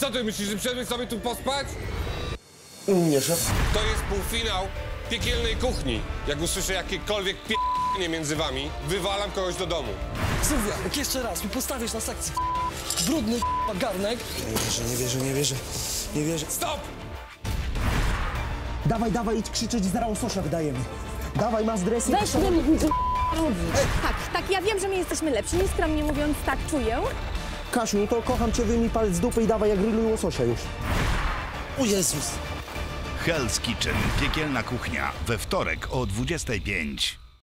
Co ty myślisz, że przyszedłeś sobie tu pospać? Nie, szef. To jest półfinał piekielnej kuchni. Jak usłyszę jakiekolwiek p***nie między wami, wywalam kogoś do domu. Sylwia, jak jeszcze raz mi postawisz na sekcji brudny garnek, Nie wierzę, nie wierzę, nie wierzę. Nie wierzę. Stop! Dawaj, dawaj, idź krzyczeć, zaraz łososza wydajemy. Dawaj, masz dresy. Weź mnie robić. Tak, tak, ja wiem, że my jesteśmy lepsi. Nieskromnie mówiąc, tak czuję. Kasiu, to kocham cię, wyjmij palec z dupy i dawaj, jak grilluj łososia już. O Jezus. Hell's Kitchen. Piekielna kuchnia. We wtorek o 25.